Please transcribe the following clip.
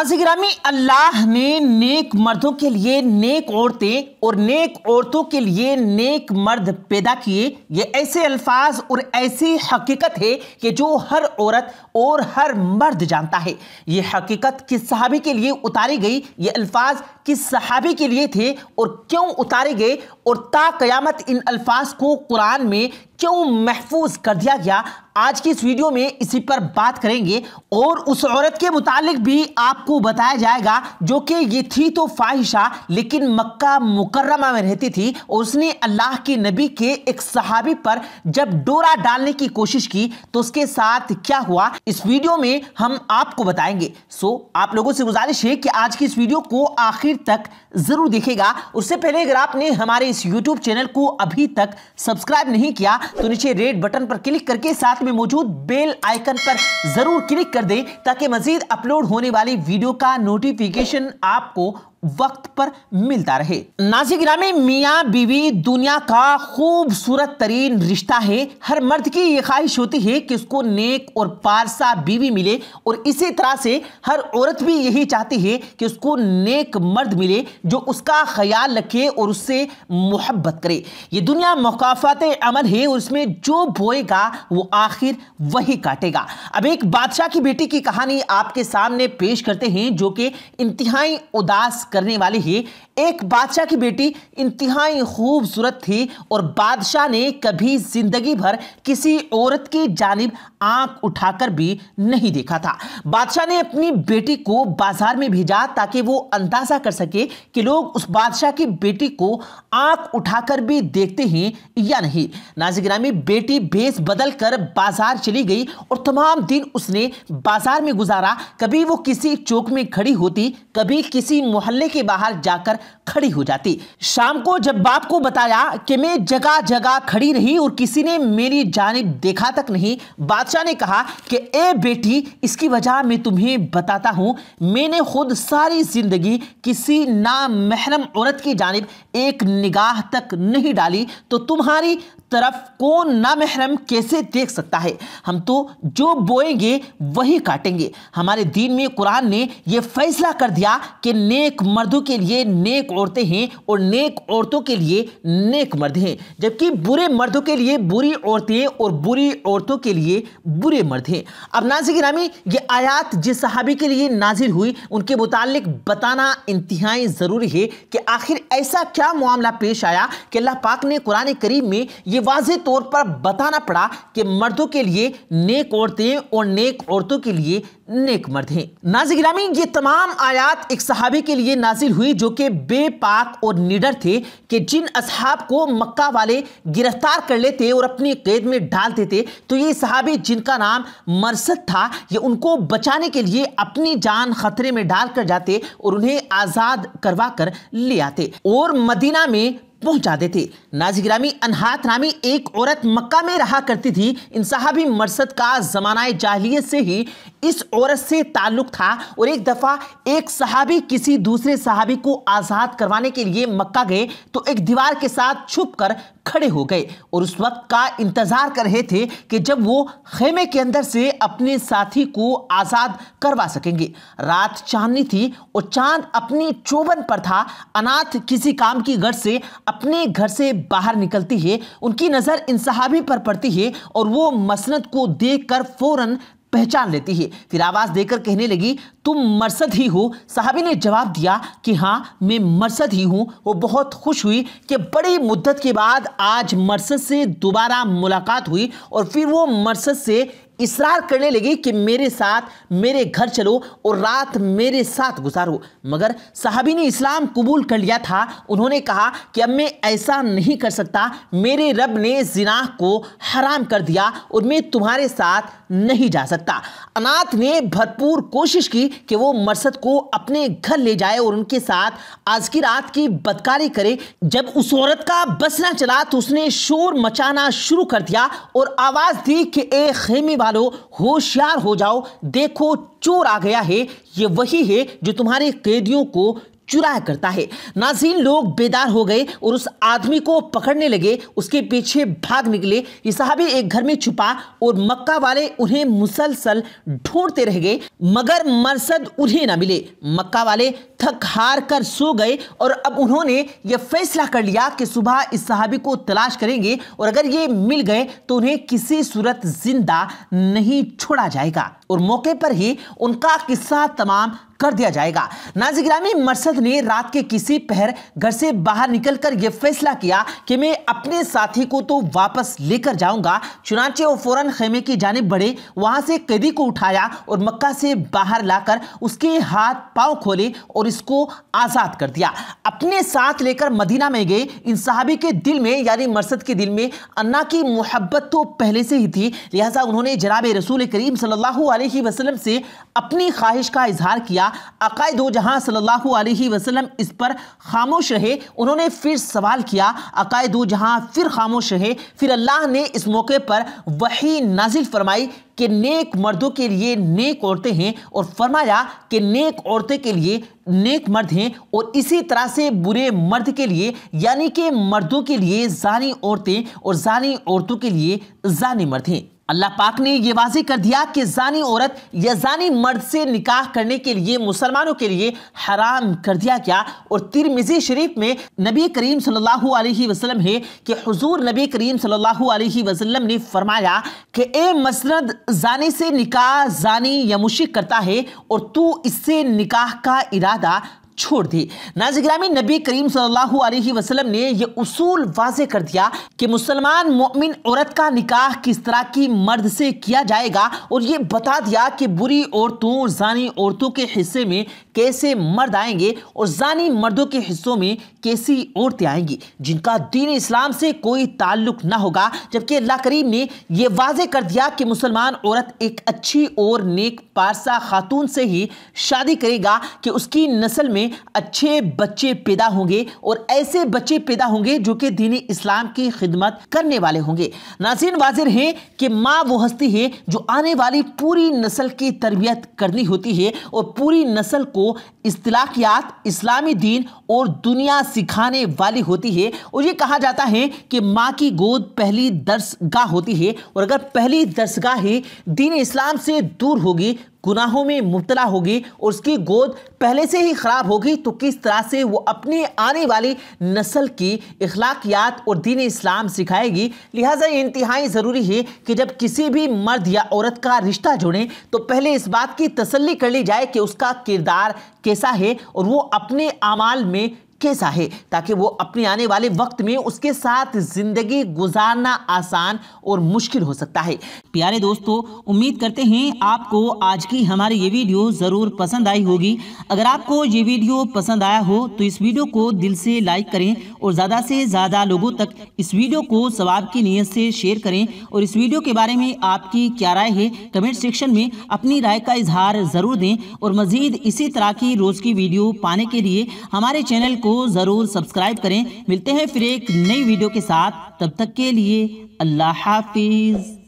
नाजिक अल्लाह ने नेक मर्दों के लिए नेक औरतें और नेक औरतों के लिए नेक मर्द पैदा किए। ये ऐसे अल्फाज और ऐसी हकीकत है कि जो हर औरत और हर मर्द जानता है। ये हकीकत किस सहाबी के लिए उतारी गई? ये अल्फाज किस सहाबी के लिए थे और क्यों उतारे गए? और ता क़यामत इन अल्फाज को कुरान में क्यों महफूज कर दिया गया? आज की इस वीडियो में इसी पर बात करेंगे और उस औरत के मुतालिक भी आपको बताया जाएगा, जो कि ये थी तो फाहिशा, लेकिन मक्का मुकर्रमा में रहती थी। और उसने अल्लाह के नबी के एक सहाबी पर जब डोरा डालने की कोशिश की तो उसके साथ क्या हुआ? इस वीडियो में हम आपको बताएँगे। सो, आप लोगों से गुजारिश है कि आज की इस वीडियो को आखिर तक ज़रूर देखेगा। उससे पहले अगर आपने हमारे इस यूट्यूब चैनल को अभी तक सब्सक्राइब नहीं किया तो नीचे रेड बटन पर क्लिक करके साथ में मौजूद बेल आइकन पर ज़रूर क्लिक कर दें ताकि मजीद अपलोड होने वाली वीडियो का नोटिफिकेशन आपको वक्त पर मिलता रहे। नाजिक ग्रामी मियाँ बीवी दुनिया का खूबसूरत तरीन रिश्ता है। हर मर्द की ये ख्वाहिश होती है कि उसको नेक और पारसा बीवी मिले और इसी तरह से हर औरत भी यही चाहती है कि उसको नेक मर्द मिले जो उसका ख्याल रखे और उससे मोहब्बत करे। ये दुनिया मुकाफात अमल है और उसमें जो बोएगा वो आखिर वही काटेगा। अब एक बादशाह की बेटी की कहानी आपके सामने पेश करते हैं जो कि इंतहाई उदास करने वाली ही एक बादशाह की बेटी इंतहाई खूबसूरत थी और बादशाह ने कभी ज़िंदगी भर किसी औरत की जानिब आँख उठाकर भी नहीं देखा था। बादशाह ने अपनी बेटी को बाज़ार में भेजा ताकि वो अंदाज़ा कर सके कि लोग उस बादशाह की बेटी को आँख उठाकर भी देखते हैं या नहीं। नाजिग्रामी बेटी भेस बदल कर बाज़ार चली गई और तमाम दिन उसने बाज़ार में गुजारा। कभी वो किसी चौक में खड़ी होती, कभी किसी मोहल्ले के बाहर जाकर खड़ी हो जाती। शाम को जब बाप को बताया कि मैं जगह जगह खड़ी रही और किसी ने मेरी जानब देखा तक नहीं, बादशाह ने कहा कि, ए बेटी, इसकी वजह मैं तुम्हें बताता हूँ। मैंने खुद सारी ज़िंदगी किसी नामहरम औरत की जानब एक निगाह तक नहीं डाली तो तुम्हारी तरफ़ कौन नामहरम कैसे देख सकता है? हम तो जो बोएँगे, वही काटेंगे। हमारे दीन में कुरान ने यह फैसला कर दिया कि नेक मर्दों के लिए नेक औरतें हैं और नेक औरतों के लिए नेक मर्द हैं, जबकि बुरे मर्दों के लिए बुरी औरतें और बुरी औरतों के लिए बुरे मर्द हैं। अब नाजिक नामी ये आयात जिस सहाबी के लिए नाजिल हुई, उनके मुतालिक बताना इंतहाई ज़रूरी है कि आखिर ऐसा क्या मामला पेश आया कि अल्लाह पाक ने कुरान करीम में ये वाज तौर पर बताना पड़ा कि मर्दों के लिए नेक औरतें और नेक औरतों के लिए नेक मर्द हैं। नाजिक गिरामी ये तमाम आयात एक सहाबी के लिए नाजिल हुई जो कि बेपाक और निडर थे कि जिन असहाब को मक्का वाले गिरफ़्तार कर लेते और अपनी कैद में डाल देते तो ये सहाबी जिनका नाम मरसद था, ये उनको बचाने के लिए अपनी जान खतरे में डाल कर जाते और उन्हें आज़ाद करवा कर ले आते। और मदीना में पहुँचा देते। नाजिग्रामी अनहात नामी एक औरत मक्का में रहा करती थी। इन साहबी मरसद का जमाना जाहलीत से ही इस औरत से ताल्लुक था और एक दफ़ा एक सहाबी किसी दूसरे सहाबी को आज़ाद करवाने के लिए मक्का गए तो एक दीवार के साथ छुप कर खड़े हो गए और उस वक्त का इंतज़ार कर रहे थे कि जब वो खेमे के अंदर से अपने साथी को आज़ाद करवा सकेंगे। रात चांदनी थी और चाँद अपनी चौबन पर था। अनाथ किसी काम की घर से अपने घर से बाहर निकलती है, उनकी नज़र इन सहाबी पर पड़ती है और वो मसनत को देखकर फ़ौरन पहचान लेती है। फिर आवाज़ देकर कहने लगी, तुम मरसद ही हो। साहबी ने जवाब दिया कि हाँ मैं मरसद ही हूँ। वो बहुत खुश हुई कि बड़ी मुद्दत के बाद आज मरसद से दोबारा मुलाकात हुई और फिर वो मरसद से इसरार करने लगी कि मेरे साथ, मेरे घर चलो और रात मेरे साथ गुजारो। मगर साहबी ने इस्लाम कबूल कर लिया था। उन्होंने कहा कि अब मैं ऐसा नहीं कर सकता। मेरे रब ने जिनाह को हराम कर दिया और मैं तुम्हारे साथ नहीं जा सकता। अनाथ ने भरपूर कोशिश की कि वो मरसद को अपने घर ले जाए और उनके साथ आज की रात की बदकारी करे। जब उस औरत का बसना चला तो उसने शोर मचाना शुरू कर दिया और आवाज़ दी कि, ए खेमे वालों, होशियार हो जाओ, देखो चोर आ गया है, ये वही है जो तुम्हारे कैदियों को चुराया करता है। नाजीन लोग बेदार हो गए और उस आदमी को पकड़ने लगे। उसके पीछे भाग निकले। ये साहबी एक घर में छुपा और मक्का वाले उन्हें मुसलसल ढूंढते रह गए, मगर मरसद उन्हें ना मिले। मक्का वाले थक हार कर सो गए और अब उन्होंने यह फैसला कर लिया कि सुबह इस साहबी को तलाश करेंगे और अगर ये मिल गए तो उन्हें किसी सूरत ज़िंदा नहीं छोड़ा जाएगा। और मौके पर ही उनका किस्सा तमाम कर दिया जाएगा। नाजिग्रामी मरसद ने रात के किसी पहर घर से बाहर निकलकर यह फैसला किया कि मैं अपने साथी को तो वापस लेकर जाऊँगा। चुनाचे वो फ़ौरन खेमे की जाने बढ़े, वहाँ से कैदी को उठाया और मक्का से बाहर लाकर उसके हाथ पाँव खोले और इसको आज़ाद कर दिया। अपने साथ लेकर मदीना में गए। इन साहबी के दिल में, यानी मरसद के दिल में अन्ना की मोहब्बत तो पहले से ही थी। लिहाजा उन्होंने जनाब रसूल करीम सल्लल्लाहु अलैहि वसल्लम से अपनी ख्वाहिश का इजहार किया। अकायद दो जहाँ सल्लल्लाहु अलैहि वसल्लम इस पर खामोश रहे, उन्होंने फिर सवाल किया, अकायद दो जहाँ फिर खामोश रहे, फिर अल्लाह ने इस मौके पर वही नाजिल फरमाई कि नेक मर्दों के लिए नेक औरतें हैं, और फरमाया कि नेक औरतें के लिए नेक मर्द हैं, और इसी तरह से बुरे मर्द के लिए, यानी कि मर्दों के लिए जानी औरतें, और जानी औरतों के लिए जानी मर्द हैं। अल्लाह पाक ने यह वाजे कर दिया कि जानी औरत या जानी मर्द से निकाह करने के लिए, मुसलमानों के लिए हराम कर दिया गया। और तिरमिजी शरीफ में नबी करीम सल्लल्लाहु अलैहि वसल्लम है कि हुजूर नबी करीम सल्लल्लाहु अलैहि वसल्लम ने फरमाया कि, ए मसरद जानी से निकाह जानी या मुशिक करता है और तू इससे निकाह का इरादा छोड़ दी। नाजिग्रामी नबी करीम सल्लल्लाहु अलैहि वसल्लम ने यह उसूल वाजे कर दिया कि मुसलमान मोमिन औरत का निकाह किस तरह की मर्द से किया जाएगा और ये बता दिया कि बुरी औरतों और जानी औरतों के हिस्से में कैसे मर्द आएँगे और जानी मर्दों के हिस्सों में कैसी औरतें आएँगी, जिनका दीन इस्लाम से कोई ताल्लुक ना होगा। जबकि अल्लाह करीम ने यह वाजे कर दिया कि मुसलमान औरत एक अच्छी और नेक पारसा खातून से ही शादी करेगा कि उसकी नस्ल में अच्छे बच्चे पैदा होंगे और ऐसे बच्चे पैदा होंगे जो कि दीन इस्लाम की खिदमत करने वाले होंगे। नाजिन वाजिर है कि माँ वो हस्ती है जो आने वाली पूरी नस्ल की तरबियत करनी होती है और पूरी नस्ल को इस्तलाकियात, इस्लामी दीन और दुनिया सिखाने वाली होती है। और ये कहा जाता है कि माँ की गोद पहली दर्सगाह होती है और अगर पहली दर्सगाह ही दीन इस्लाम से दूर होगी गुनाहों में मुबतला होगी उसकी गोद पहले से ही ख़राब होगी तो किस तरह से वो अपने आने वाली नस्ल की अखलाकियात और दीन इस्लाम सिखाएगी? लिहाजा ये इंतहाई ज़रूरी है कि जब किसी भी मर्द या औरत का रिश्ता जुड़ें तो पहले इस बात की तसल्ली कर ली जाए कि उसका किरदार कैसा है और वो अपने अमाल में कैसा है, ताकि वो अपने आने वाले वक्त में उसके साथ ज़िंदगी गुजारना आसान और मुश्किल हो सकता है। प्यारे दोस्तों, उम्मीद करते हैं आपको आज की हमारी ये वीडियो ज़रूर पसंद आई होगी। अगर आपको ये वीडियो पसंद आया हो तो इस वीडियो को दिल से लाइक करें और ज़्यादा से ज़्यादा लोगों तक इस वीडियो को सवाब की नीयत से शेयर करें। और इस वीडियो के बारे में आपकी क्या राय है, कमेंट सेक्शन में अपनी राय का इजहार ज़रूर दें। और मज़ीद इसी तरह की रोज़ की वीडियो पाने के लिए हमारे चैनल को को ज़रूर सब्सक्राइब करें। मिलते हैं फिर एक नई वीडियो के साथ। तब तक के लिए अल्लाह हाफिज़।